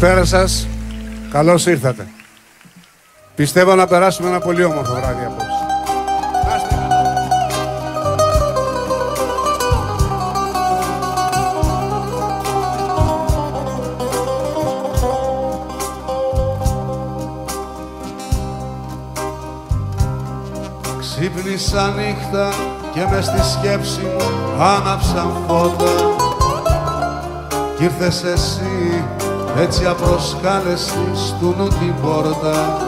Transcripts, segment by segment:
Καλησπέρα σας. Καλώς ήρθατε. Πιστεύω να περάσουμε ένα πολύ όμορφο βράδυ απόψε. Ξύπνησα νύχτα και μες στη σκέψη μου άναψαν φώτα κι ήρθες εσύ έτσι απροσκάλεστη του νου την πόρτα.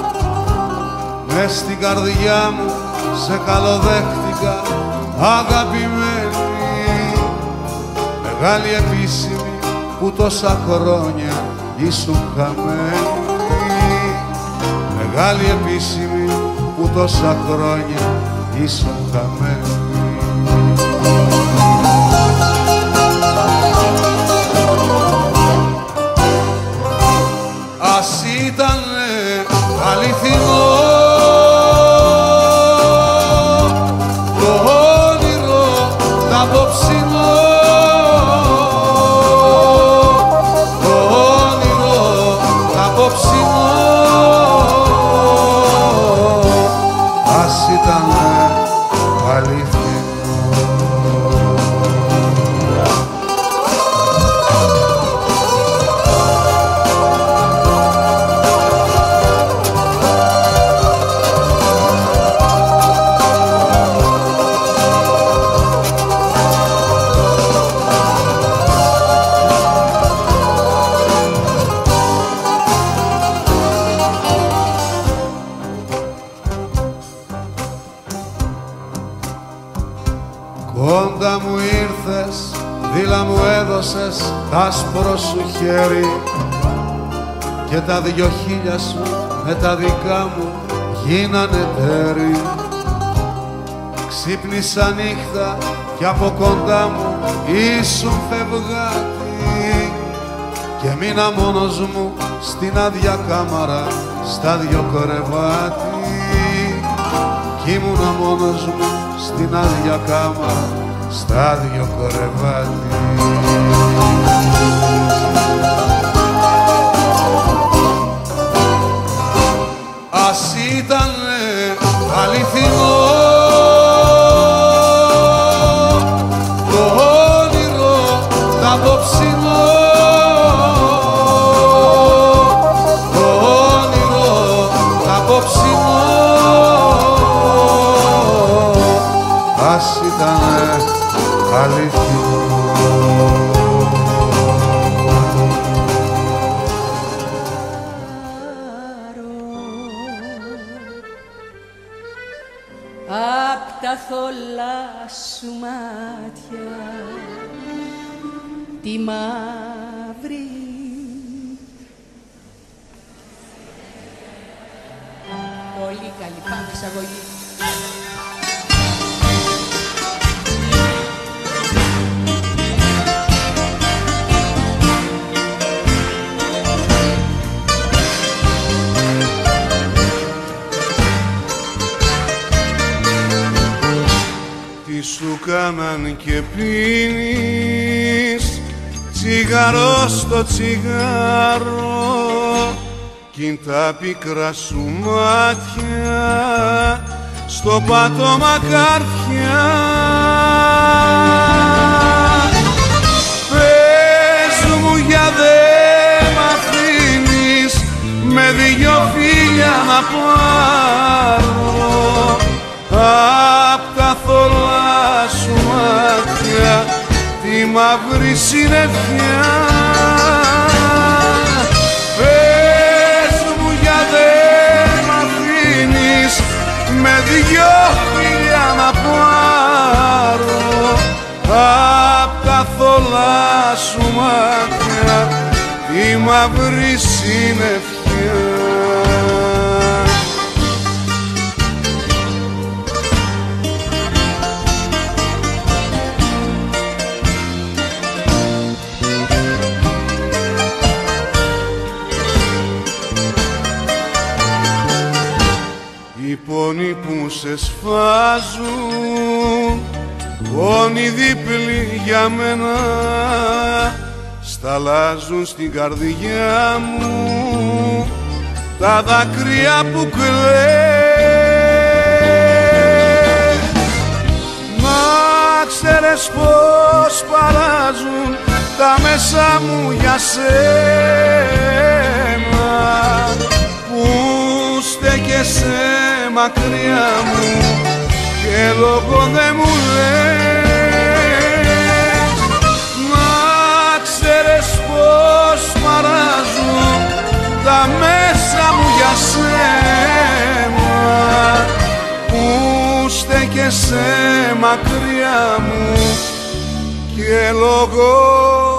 Μες στην καρδιά μου σε καλοδέχτηκα αγαπημένη. Μεγάλη επίσημη που τόσα χρόνια ήσουν χαμένη. Μεγάλη επίσημη που τόσα χρόνια ήσουν χαμένη το και τα δυο χίλια σου με τα δικά μου γίνανε τέρι. Ξύπνησα νύχτα κι από κοντά μου ήσουν φευγάτη. Και μείνα μόνος μου στην άδεια κάμαρα στα δυο κορεβάτι κι ήμουνα μόνος μου στην άδεια κάμαρα στα δυο κορεβάτι ήταν αληθινό σου μάτια τη μαύρη Πολύ καλή, πάμε εισαγωγή. Σου κάναν και πίνεις τσιγαρό στο τσιγάρο κι τα πικρά σου μάτια. Στο πάτωμα καρφιά Πες μου για δε μ' αφήνεις με δυο φίλια να πάρω μαύρη συννεφιά. Πες μου για δε μ' αφήνεις με δυο φιλιά να πάρω απ' τα θολά σου μάτια. Τη μαύρη συννεφιά Οι πόνοι που σε σφάζουν Πόνοι δίπλοι για μένα Σταλάζουν στην καρδιά μου Τα δάκρυα που κλαις. Να ξέρεις πως παράζουν Τα μέσα μου για σένα Που στέκεσαι μακριά μου και λόγο δεν μου λες. Να ξέρεις πως μαράζουν τα μέσα μου για σένα. Που στέκεσαι μακριά μου και λόγο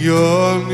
Δυο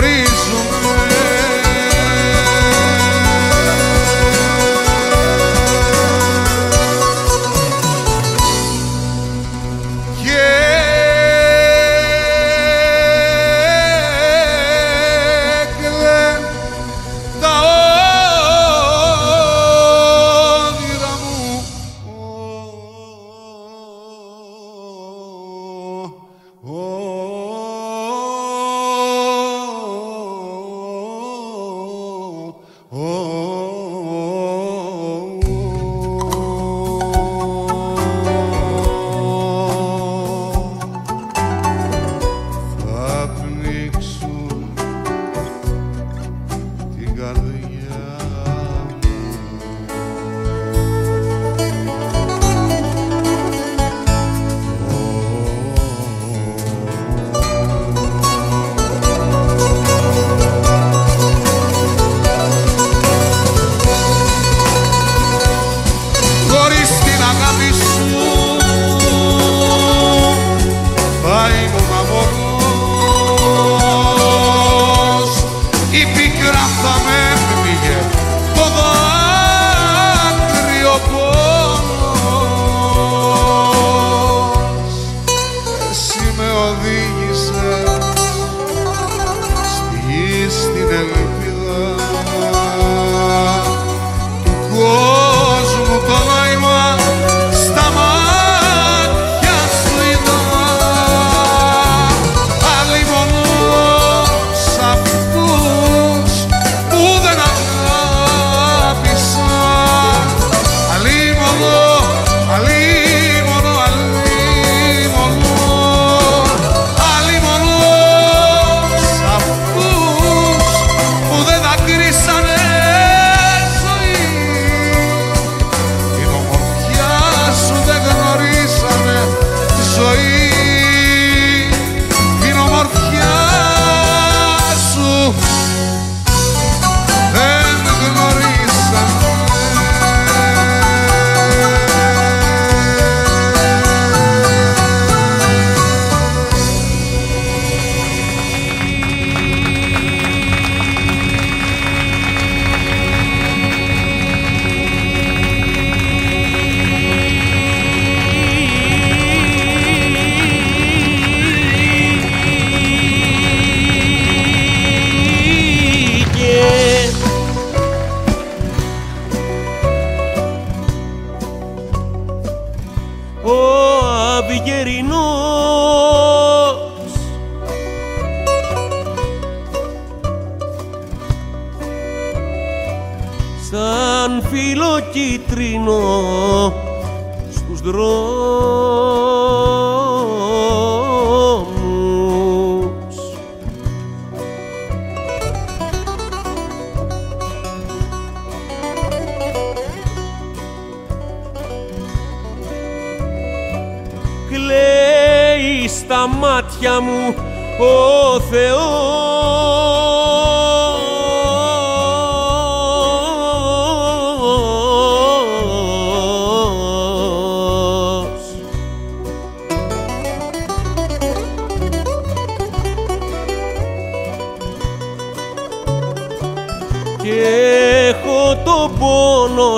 por isso.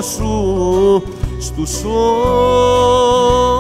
Σου στους ώμους.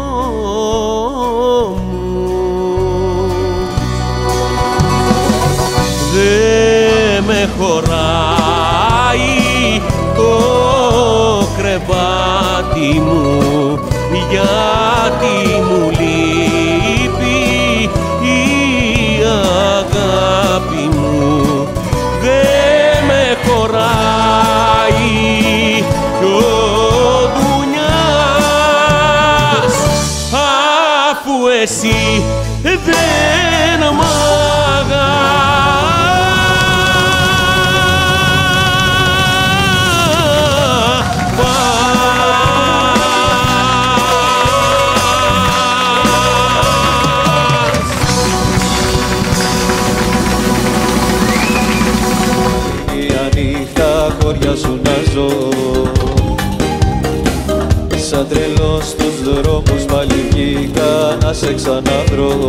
Τρελός στους δρόμους πάλι βγήκα να σε ξαναβρω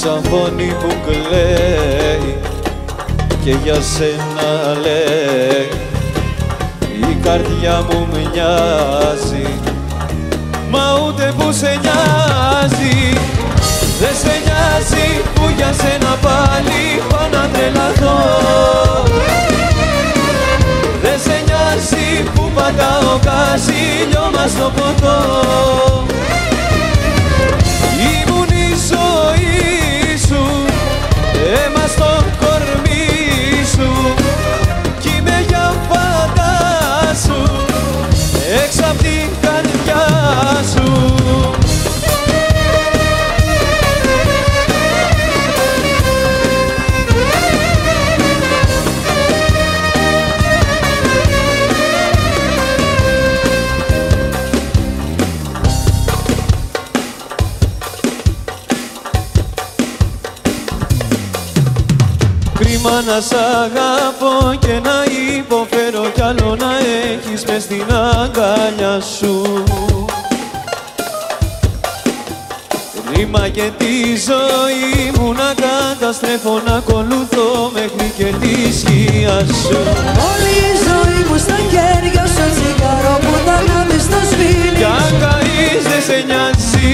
Σαν φωνή που κλαίει και για σένα λέει Η καρδιά μου μοιάζει. Μα ούτε που σε νοιάζει δεν σε νοιάζει που για σένα πάλι πάω να τρελαθώ. Δεν σε νοιάζει που πατάω καζίλιο μας στο ποτό να σ' αγαπώ και να υποφέρω κι άλλο να έχεις μες στην αγκαλιά σου. Ρήμα και τη ζωή μου να καταστρέφω να ακολουθώ μέχρι και τη σκιά σου. Όλη η ζωή μου στα χέρια σου τσιγάρο που τα ανάβει στο σπίτι Κι αν κανείς δεν σε νοιάζει,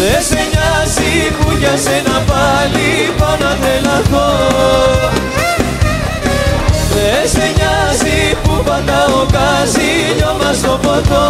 δεν σε νοιάζει που για σένα πάλι πάω να τρελαθώ Δεν σε νοιάζει που πατάω καζίλιο μας στο ποτό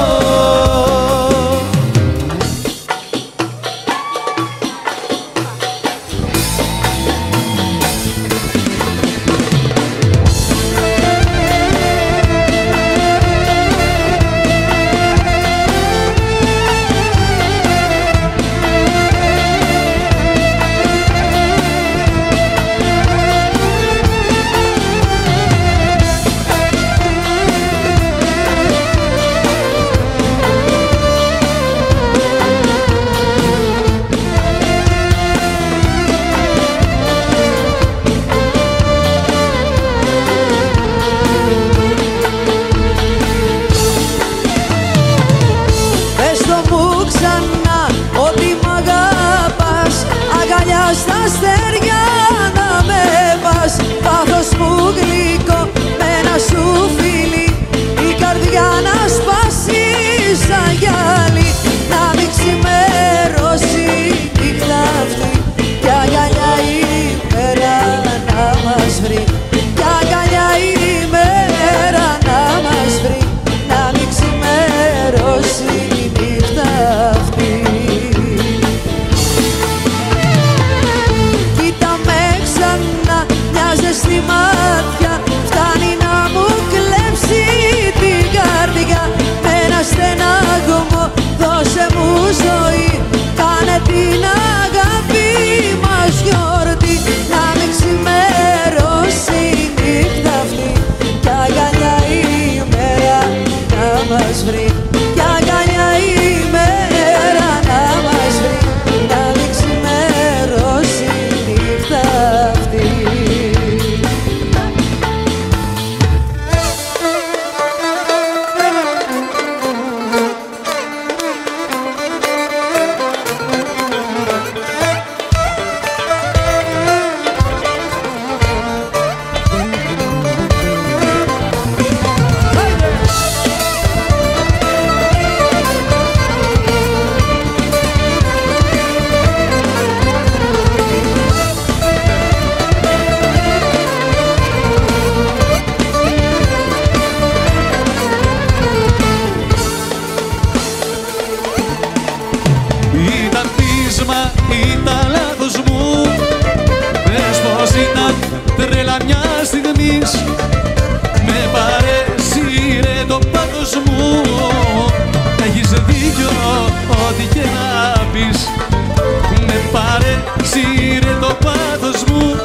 παρέσυρε το πάθος μου.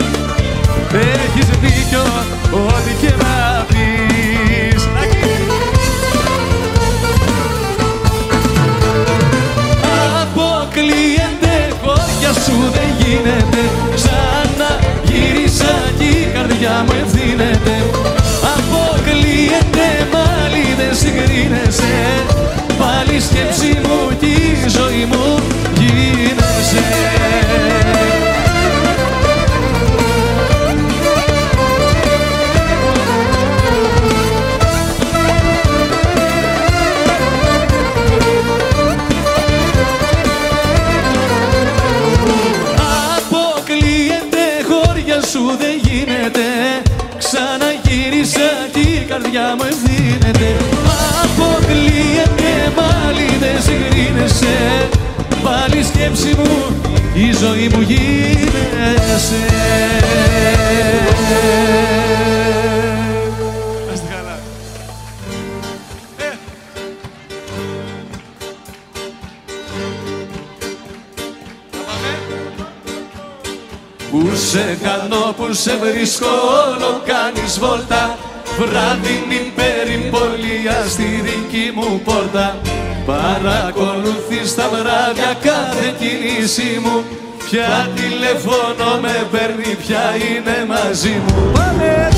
Έχεις δίκιο ό,τι και να πεις. Αποκλείεται χώρια σου δεν γίνεται. Ξανά γύρισα κι η καρδιά μου ευθύνεται. Αποκλείεται πάλι δεν συγκρίνεσαι. Πάλι σκέψη μου κι καρδιά μου ευθύνεται Αποκλείεται πάλι δεν συγκρίνεσαι. Πάλι σκέψη μου η ζωή μου γίνεσαι. Να είστε καλά. Πού σε κάνω, πού σε βρίσκω, όλο κάνεις βόλτα Βράδυνη περιπολία στη δική μου πόρτα. Παρακολουθείς τα βράδια κάθε κίνηση μου. Ποια τηλεφώνο με παίρνει, ποια είναι μαζί μου. Πάμε!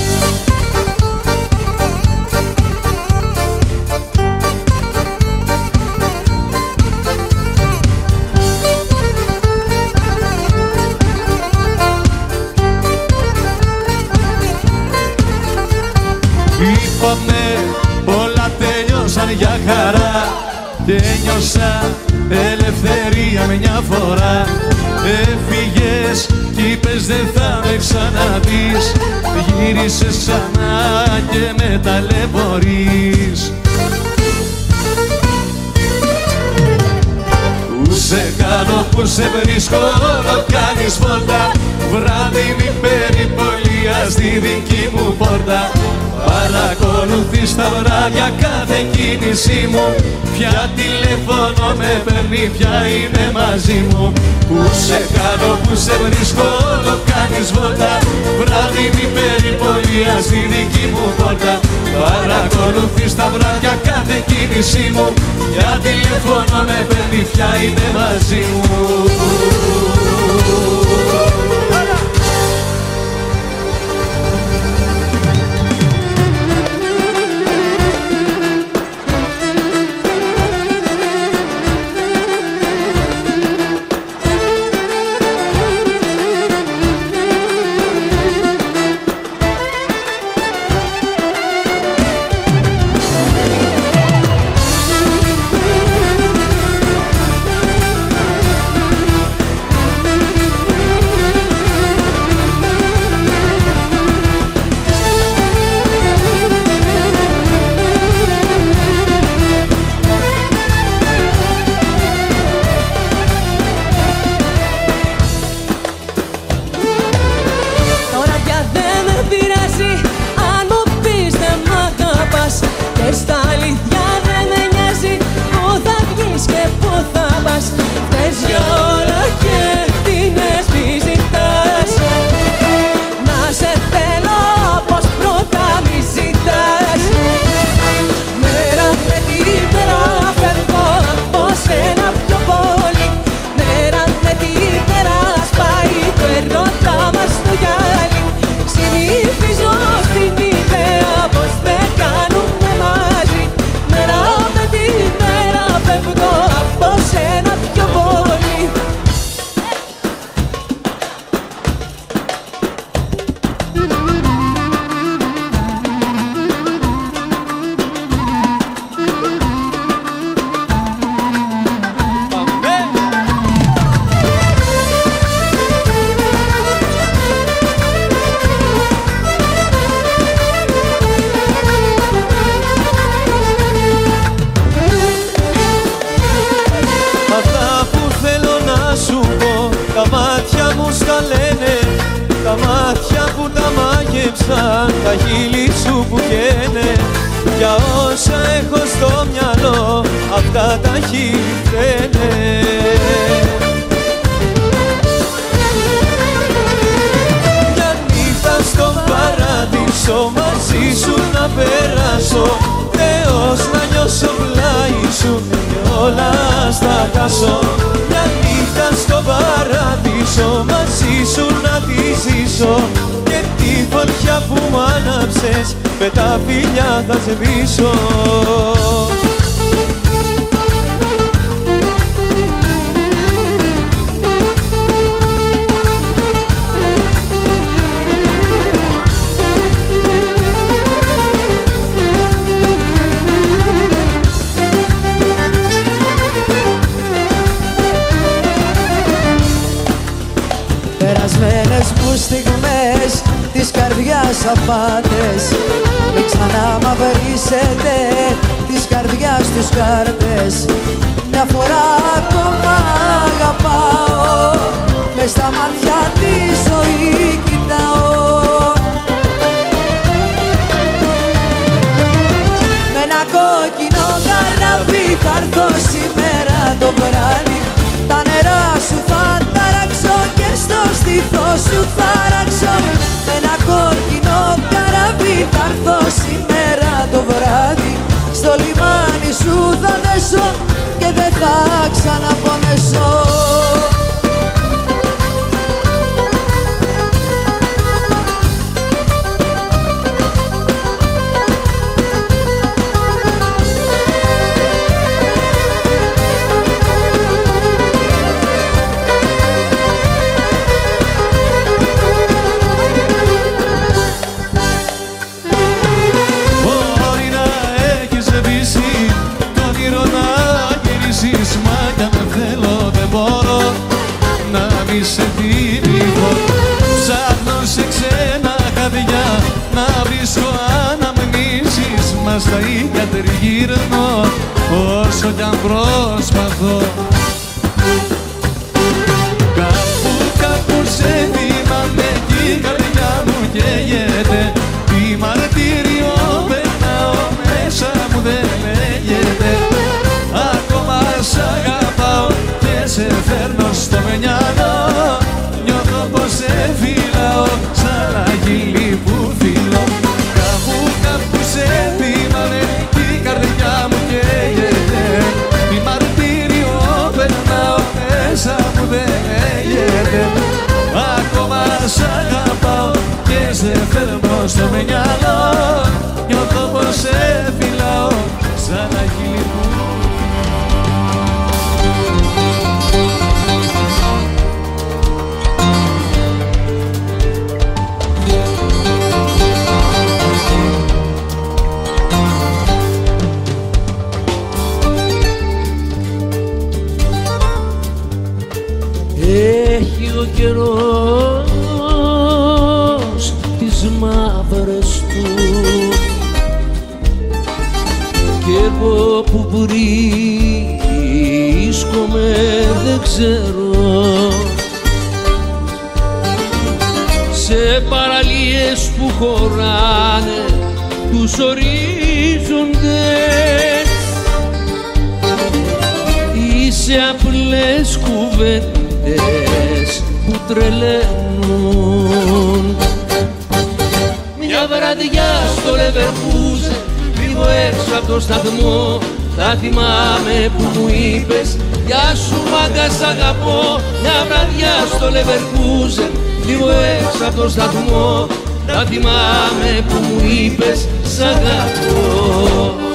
Και νιώσα ελευθερία μια φορά. Έφυγες κι είπες δεν θα με ξαναδείς Γύρισες ξανά και με ταλαιπωρείς. Πού σε κάνω, πού σε βρίσκω, όλο κάνεις βόλτα Βράδυνη περιπολία στη δική μου πόρτα Παρακολουθείς τα βράδια κάθε κίνησή μου. Ποια τηλέφωνο με παίρνει, ποια είναι μαζί μου. Πού σε κάνω, πού σε βρίσκω, όλο κάνεις βόλτα. Βράδυνη περιπολία στη δική μου πόρτα. Παρακολουθείς τα βράδια κάθε κίνησή μου. Ποια τηλέφωνο με παίρνει, ποια είναι μαζί μου μαζί σου να περάσω Θεός να νιώσω πλάι σου και όλα στα χάσω. Μια νύχτα στο παράδεισο μαζί σου να τη ζήσω. Και τη φωτιά που μου άναψες με τα φιλιά θα σβήσω στιγμές της καρδιάς απάτες. Μην ξανά μαυρίσετε της καρδιάς τους κάρτες. Μια φορά ακόμα αγαπάω Μες στα μάτια τη ζωή κοιτάω. Με ένα κόκκινο καράβι θα έρθω σήμερα το βράδυ στήθο σου θα ράξω. Με ένα κόκκινο καράβι θα έρθω σήμερα το βράδυ. Στο λιμάνι σου θα δέσω και δεν θα ξαναπονέσω αναμνήσεις Μα στα ίδια τριγύρνω όσο κι αν προσπαθώ κουβέντες που τρελαίνουν. Μια βραδιά στο Λεβερκούζε λίγο έξω από το σταθμό. Θα θυμάμαι που μου είπες Γεια σου μάγκα σ' αγαπώ Μια βραδιά στο Λεβερκούζε λίγο έξω από το σταθμό. Θα θυμάμαι που μου είπες σ' αγαπώ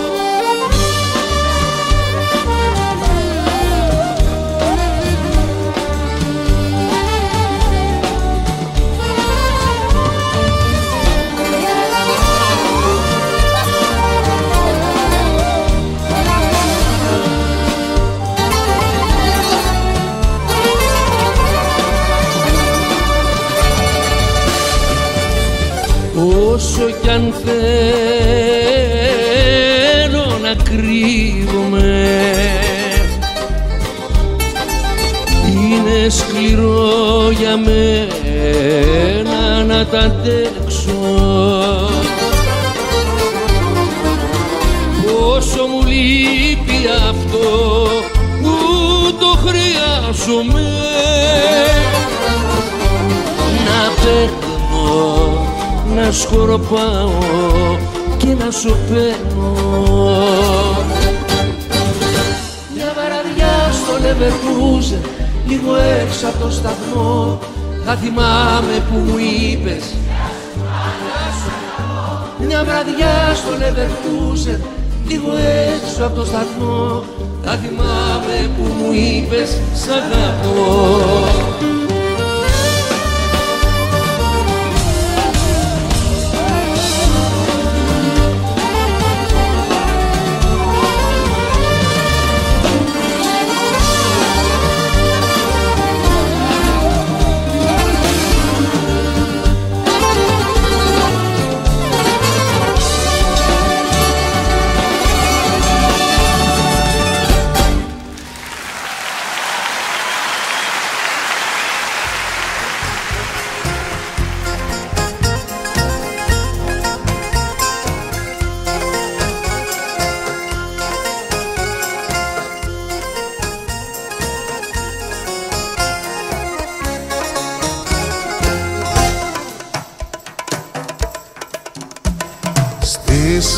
όσο κι αν θέλω να κρύβομαι. Είναι σκληρό για μένα να να τα αντέξω να σκορπάω και να σου παίρνω. Μια βαραδιά στο Leverkusen λίγο έξω από το σταθμό. Θα θυμάμαι που μου είπες Μια βραδιά στο Leverkusen λίγο έξω από το σταθμό. Θα θυμάμαι που μου είπες σ' αγαπώ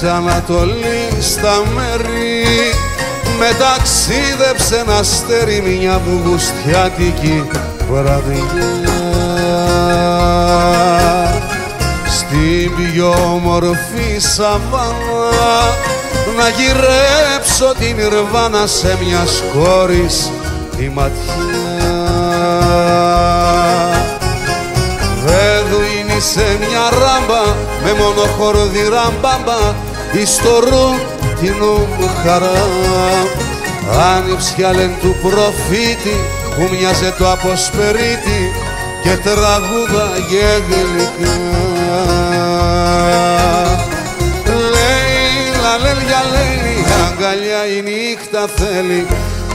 Της Ανατολής στα μέρη. Με ταξίδεψε ένα αστέρι μια βουβουστιάτικη βραδιά. Στην πιο όμορφη σαβάνα να γυρέψω την Ιρβάνα σε μια κόρης τη ματιά. Βεδουίνι σε μια ράμπα με μονοχορδι ραμπάμπα εις το ρούτινο μου χαρά. Άνοιψε λεν του προφήτη που μοιάζε το αποσπερίτη και τραγούδα γλυκά. Λέει λα λέλια λέει αγκαλιά η νύχτα θέλει.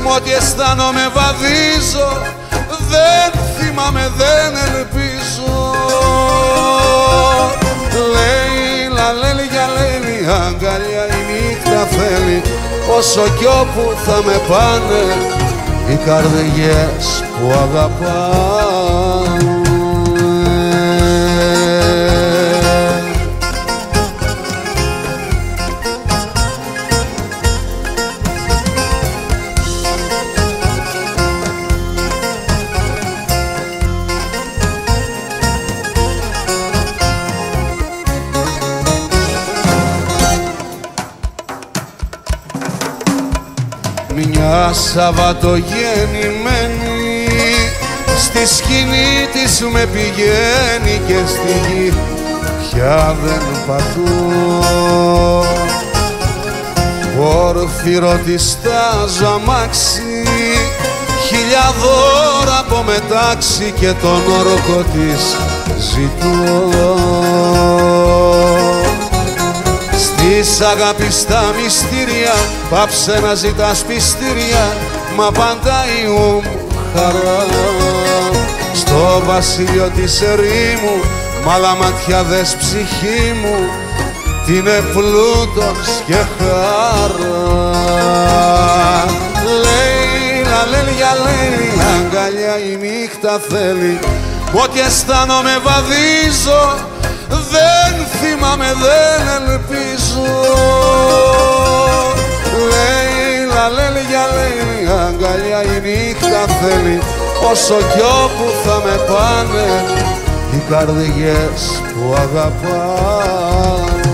Μ' ό,τι αισθάνομαι βαδίζω δεν θυμάμαι δεν ελπίζω. Λέει λα λέλια λέει αγκαλιά η νύχτα θέλει όσο κι όπου θα με πάνε οι καρδιές που αγαπάνε Σαββατογεννημένη στη σκηνή της με πηγαίνει και στη γη πια δεν πατώ Όρθυρο της στάζω αμάξι χιλιά δώρα από μετάξι και τον όρκο της ζητώ Της αγάπης τα μυστήρια πάψε να ζητάς πιστήρια μα πάντα η μου χαρά στο βασίλειο της ερήμου μ' άλλα μάτια δες ψυχή μου τι είναι πλούτος και χαρά Λέει να λέλια λέει αγκαλιά η νύχτα θέλει ό,τι αισθάνομαι βαδίζω δεν θυμάμαι, δεν ελπίζω. Λέει, λα, λέλια, λέει, αγκαλιά η νύχτα θέλει Όσο κι όπου θα με πάνε οι καρδιές που αγαπάνε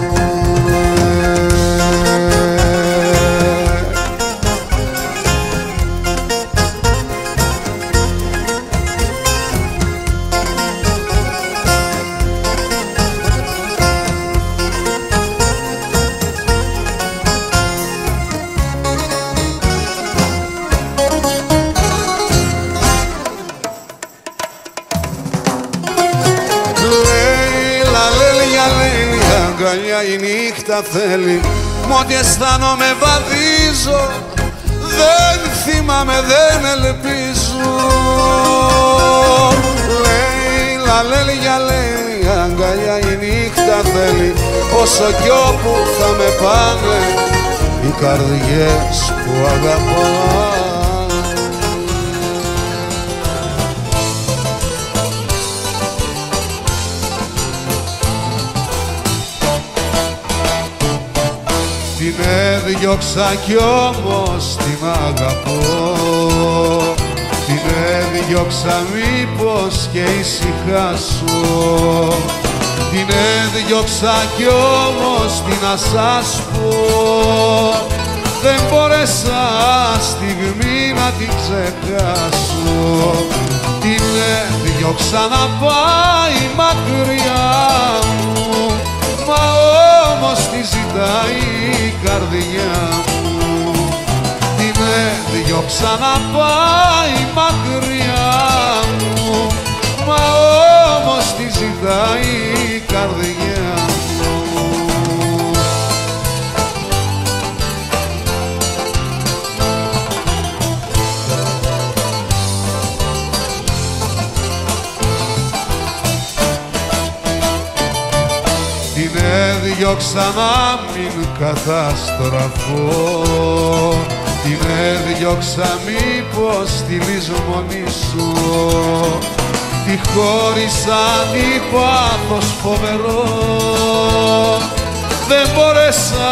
ό,τι αισθάνομαι βαδίζω Δεν θυμάμαι, δεν ελπίζω. Λέει, λα, λέλια, λέει, αγκαλιά η νύχτα θέλει όσο κι όπου θα με πάνε οι καρδιές που αγαπάνε έδιωξα κι όμως την αγαπώ. Την έδιωξα μήπως και ησυχάσω Την έδιωξα κι όμως τι να σας πω Δεν μπόρεσα στιγμή να την ξεχάσω. Την έδιωξα να πάει μακριά μου. Μα όμως τη ζητάει η καρδιά μου. Την έδιωξα να πάει μακριά μου. Μα όμως τη ζητάει η καρδιά μου έδιωξα να μην καταστραφώ. Την έδιωξα μήπως τη λησμονήσω Τη χώρισα τι πάθος φοβερό. Δεν μπόρεσα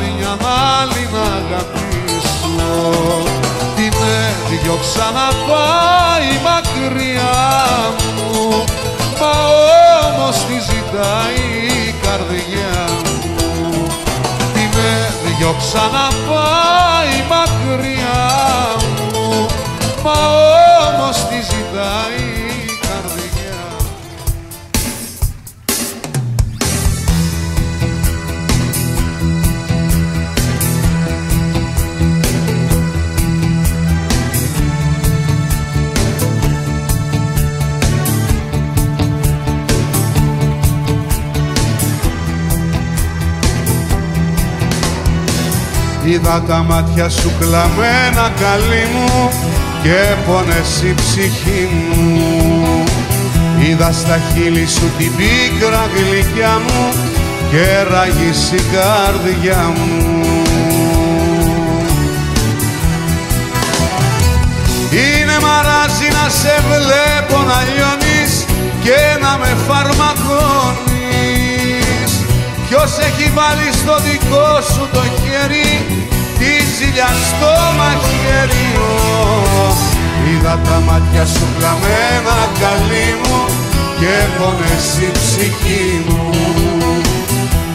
μια άλλη να αγαπήσω. Την έδιωξα να πάει μακριά μου. Μα όμως τη ζητάει η καρδιά. Μου Την έδιωξα να πάει μακριά μου Μα όμως τη ζητάει Είδα τα μάτια σου κλαμμένα καλή μου και πόνες η ψυχή μου. Είδα στα χείλη σου την πίκρα γλυκιά μου και ράγεις η καρδιά μου. Είναι μαράζι να σε βλέπω να λιώνεις και να με φαρμακώνεις. Ποιος έχει βάλει στο δικό σου το χέρι τη ζηλιά στο μαχαίριο Είδα τα μάτια σου κλαμμένα καλή μου και πόνες η ψυχή μου.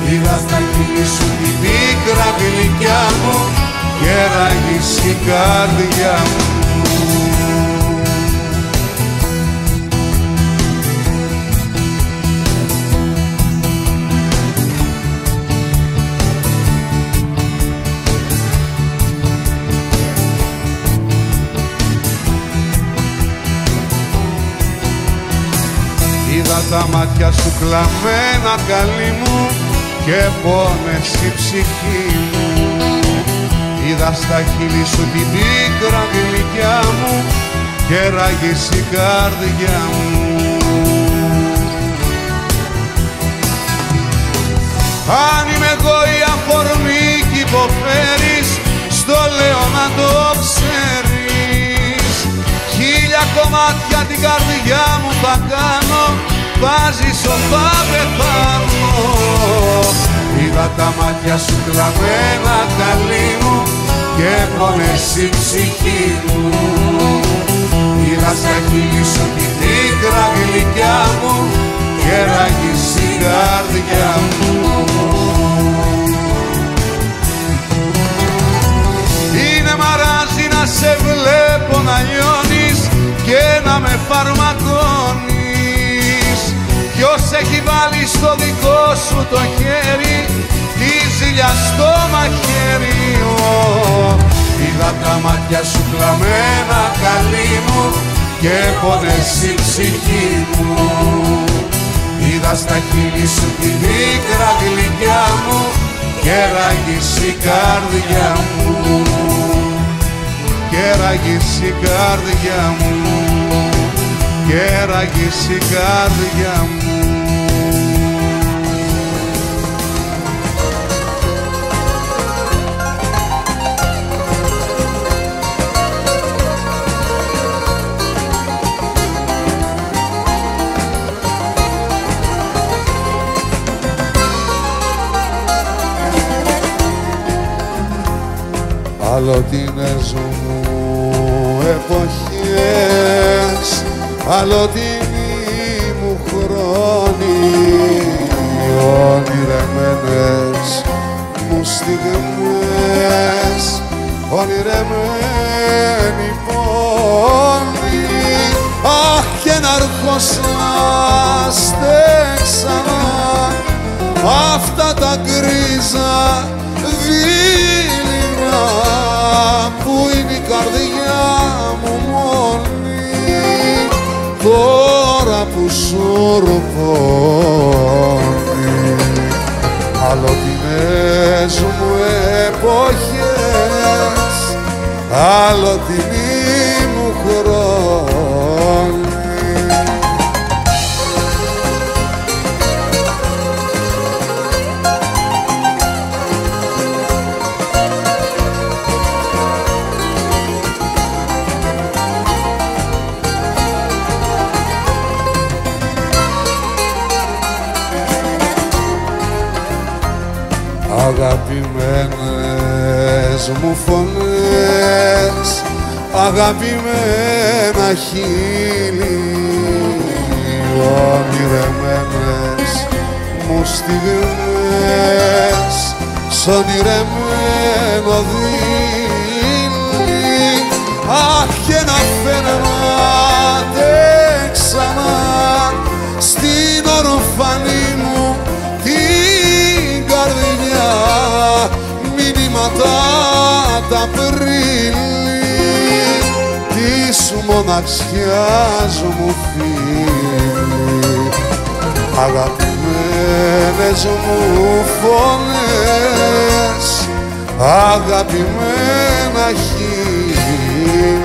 Είδα στα χείλη σου την πίκρα γλυκιά μου και ράγεις η καρδιά μου μάτια σου κλαμμένα καλή μου και πόνες η ψυχή μου. Είδα στα χείλη σου την πίκρα γλυκιά μου και ράγεις η καρδιά μου. Αν είμαι εγώ η αφορμή κι υποφέρεις στο λέω να το ξέρεις. Χίλια κομμάτια την καρδιά μου θα κάνω βάζεις θα πεθάνω Είδα τα μάτια σου κλαμμένα καλή μου και πόνες η ψυχή μου. Είδα στα χείλη σου την πίκρα γλυκιά μου και ράγεις η καρδιά μου. Είναι μαράζι να σε βλέπω να λιώνεις και να με φαρμακώνεις Ποιος έχει βάλει στο δικό σου το χέρι τη ζηλιά στο μαχαίριο Είδα τα μάτια σου κλαμμένα καλή μου και πόνες η ψυχή μου. Είδα στα χείλη σου την πίκρα γλυκιά μου και ράγεις η καρδιά μου. Και ράγεις η καρδιά μου κέραγες η καρδιά μου. Άλλο την ζωή μου εποχές Αλλοτινοί μου χρόνοι Ονειρεμένες μου στιγμές Ονειρεμένοι πόνοι Αχ και να αρχόσαστε ξανά Αυτά τα γκρίζα δίλημα που είναι η καρδιά που σου ροπώνει αλλοτινές μου εποχές αλλοτινή μου φωνές Αγαπημένα χείλη Ονειρεμένες μου στιγμές Σ' ονειρεμένο δίλη Αχ και να φέρνατε τα πρίλη της μοναξιάς μου φίλοι αγαπημένες μου φωνές αγαπημένα χείλη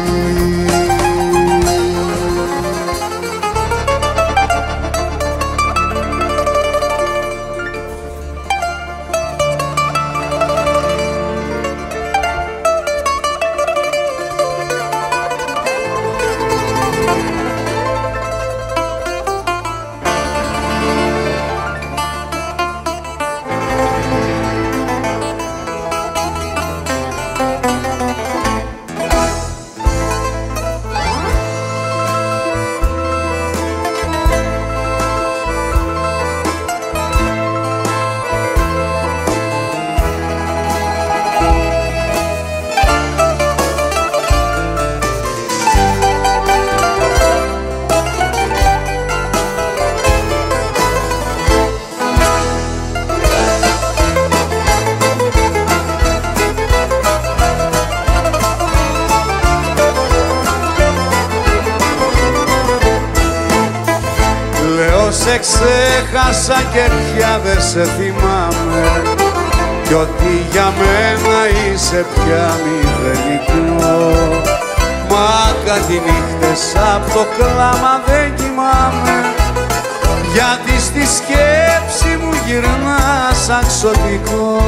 ξέχασα και πια δεν σε θυμάμαι. Κι ότι για μένα είσαι πια μηδενικό. Μα κάτι νύχτες απ' το κλάμα δεν κοιμάμαι. Γιατί στη σκέψη μου γυρνάς αξωτικό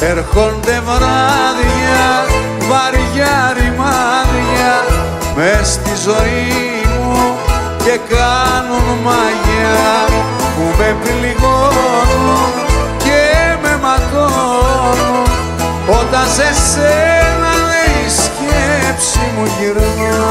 Έρχονται βράδια, βαριά ρημάδια μες στη ζωή μου και κάνουν μαγιά που με πληγώνουν και με ματώνουν όταν σε σένα λέει η σκέψη μου γυρνά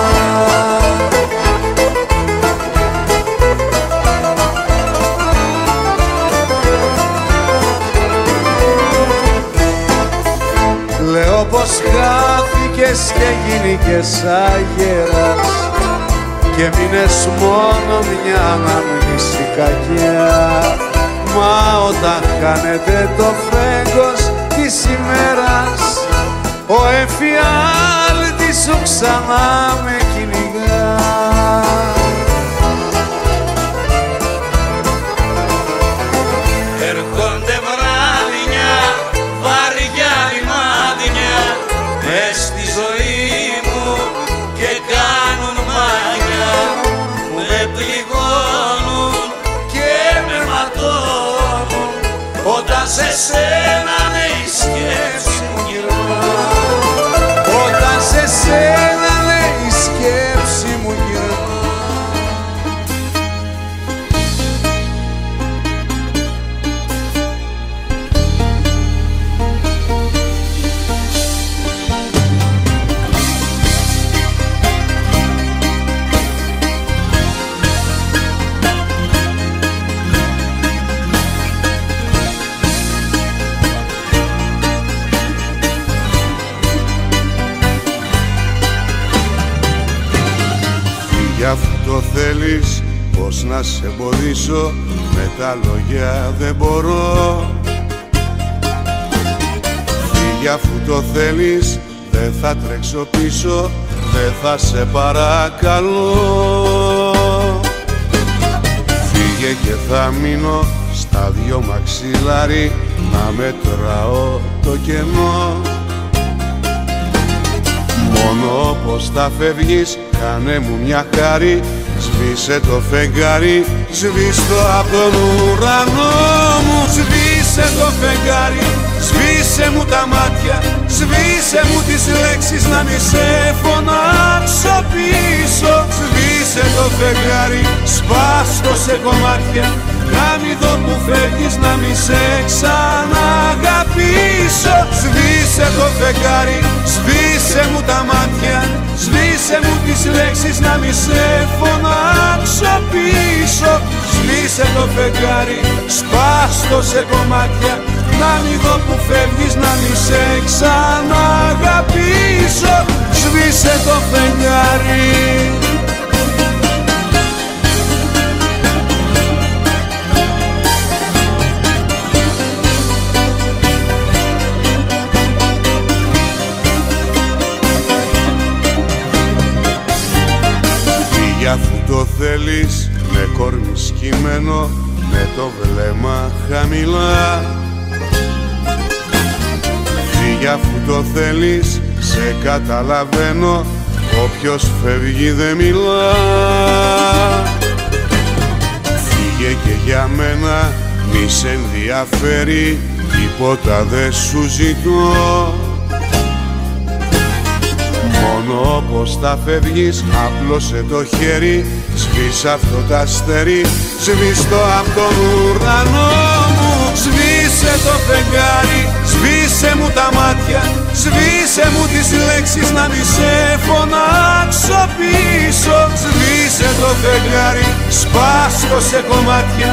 πως χάθηκες και γίνηκες αγέρας. Και μείνες μόνο μια αναμνήση κακιά. Μα όταν χάνεται το φέγγος της ημέρας ο εφιάλτης σου ξανά με κυνηγά όταν σε να σε εμποδίσω. Με τα λόγια δεν μπορώ. Φύγε αφού το θέλεις Δεν θα τρέξω πίσω. Δεν θα σε παρακαλώ. Φύγε και θα μείνω Στα δυο μαξιλάρι. Να μετράω το κενό. Μόνο πως θα φεύγεις Κάνε μου μια χάρη Σβήσε το φεγγάρι Σβήστο από τον ουρανό μου. Σβήσε το φεγγάρι Σβήσε μου τα μάτια Σβήσε μου τις λέξεις Να μη σε φωνάξω πίσω. Σβήσε το φεγγάρι Σπάστο σε κομμάτια Να μη δω που φεύγεις Να μη σε ξαναγαπήσω. Σβήσε το φεγγάρι Σβήσε μου τα μάτια Σβήσε μου τις λέξεις να μη σε φωνάξω πίσω. Σβήσε το φεγγάρι, σπάστο σε κομμάτια Να μη δω που φεύγεις, να μη σε ξαναγαπήσω. Σβήσε το φεγγάρι το θέλεις με κόρμι σκυμμένο με το βλέμμα χαμηλά. Φύγε αφού το θέλεις σε καταλαβαίνω όποιος φεύγει δεν μιλά. Φύγε και για μένα μη σε ενδιαφέρει τίποτα δεν σου ζητώ. Μόνο πως θα φεύγεις Απλώσε το χέρι Σβήσε αυτό το αστέρι Σβήστο από τον ουρανό μου. Σβήσε το φεγγάρι Σβήσε μου τα μάτια Σβήσε μου τις λέξεις Να μη σε φωνάξω πίσω. Σβήσε το φεγγάρι Σπάστο σε κομμάτια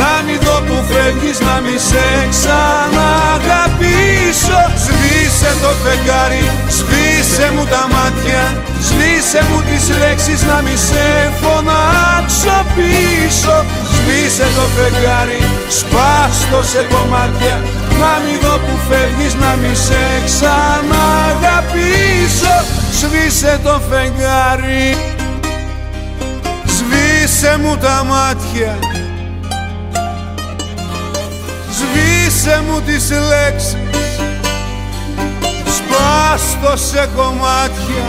Να μη δω που φεύγεις Να μη σε ξαναγαπήσω. Σβήσε το φεγγάρι Σβήσε μου τα μάτια Σβήσε μου τις λέξεις να μη σε φωνάξω πίσω. Σβήσε το φεγγάρι Σπάστο σε κομμάτια. Να μη δω που φεύγεις να μη σε ξαναγαπήσω. Σβήσε το φεγγάρι. Σβήσε μου τα μάτια. Σβήσε μου τις λέξεις Σπάστο σε κομμάτια.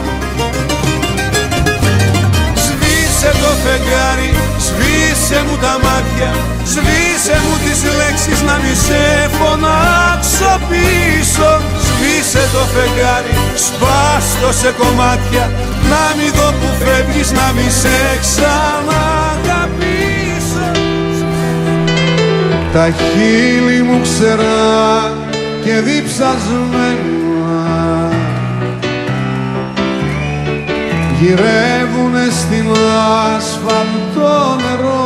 Σβήσε το φεγγάρι, σβήσε μου τα μάτια. Σβήσε μου τις λέξεις να μη σε φωνάξω πίσω. Σβήσε το φεγγάρι, σπάστο σε κομμάτια. Να μη δω που φεύγεις, να μη σε ξαναγαπήσω. Τα χείλη μου ξερά και διψασμένα γυρεύουνε στην ασφαλτό νερό.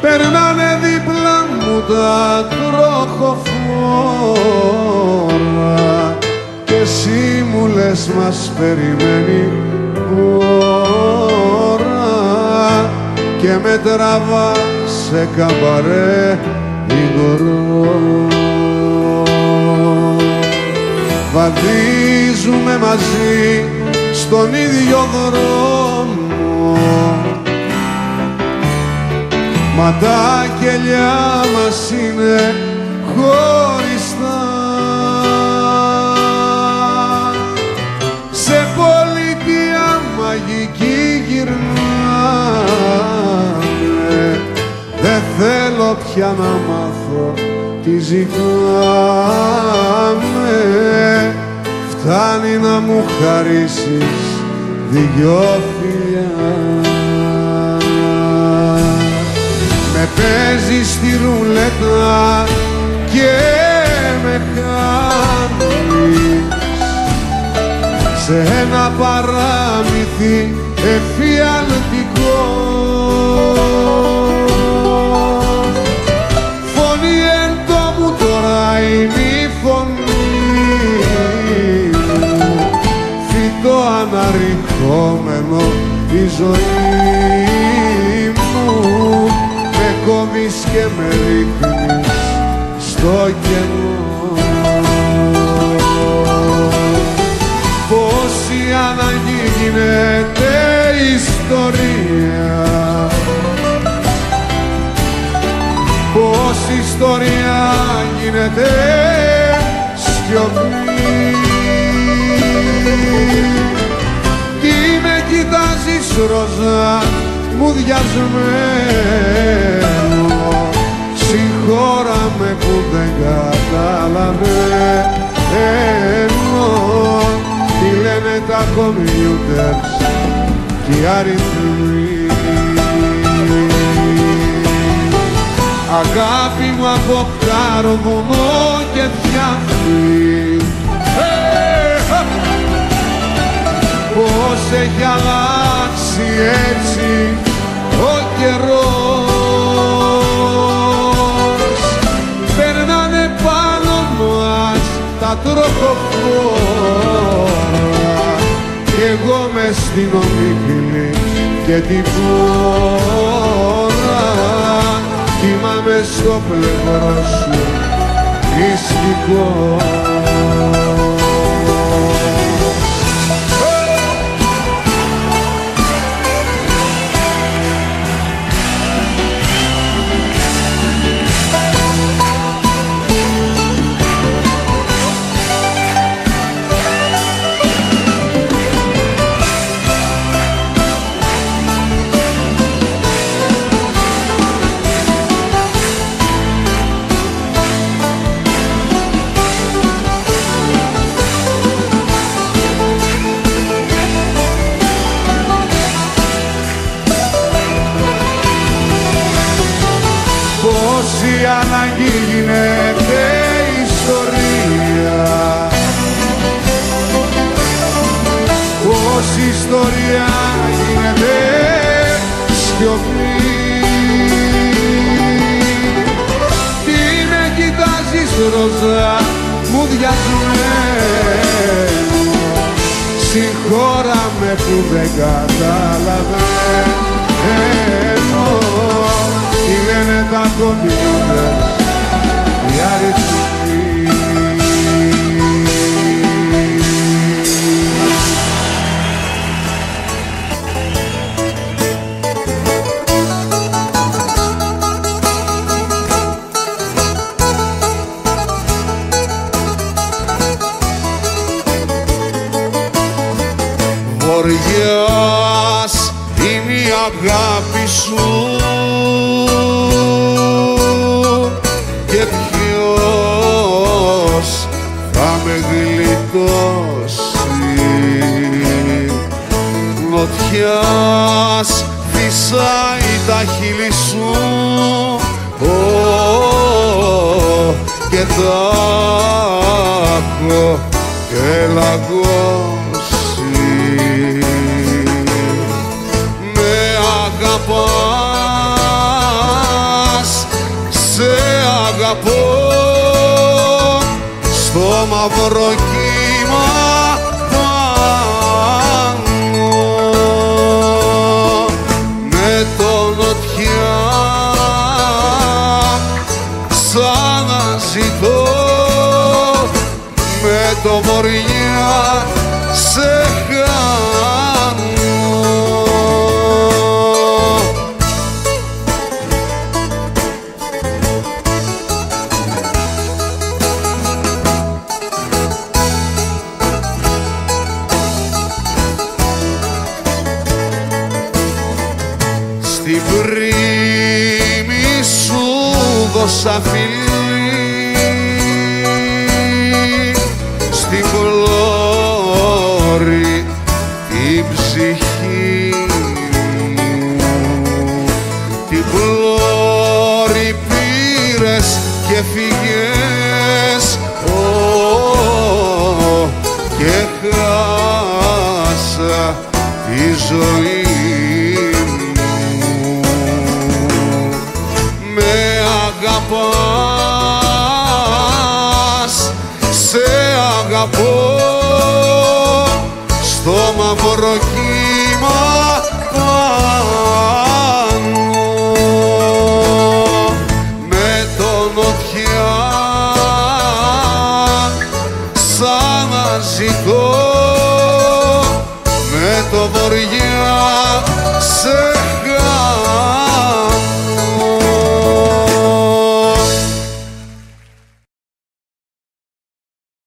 Περνάνε δίπλα μου τα τροχοφόρα και εσύ μου λες μας περιμένει ώρα και με τραβά σε καμπαρέ υγρό βαδίζουμε μαζί στον ίδιο δρόμο. Μα τα κελιά μας είναι χωριστά. Σε πολιτεία μαγική γυρνάμε Δεν θέλω πια να μάθω τι ζητάμε φτάνει να μου χαρίσεις δυο φιλιά Με παίζεις στη ρουλέτα και με χάνεις. Σε ένα παράμυθι εφιαλτικό αναρριχόμενο η ζωή μου. Με κόβεις και με ρίχνεις στο κενό. Πόση ανάγκη γίνεται ιστορία. Πώς ιστορία γίνεται σιωπή ροζά μου διασμένο. Συγχώρα με που δεν καταλαβαίνω. Τι λένε τα κομπιούτερς και οι αριθμοί. Αγάπη μου από βουνό και φτιάχνει Πώς έχει αλλάξει έτσι ο καιρός. Περνάνε πάνω μας τα τροχοφόρα. Κι εγώ μες στην ομίχλη και την πόρα. Κοιμάμαι στο πλευρό σου μυστικό αγαπώ. Στο μαύρο κύμα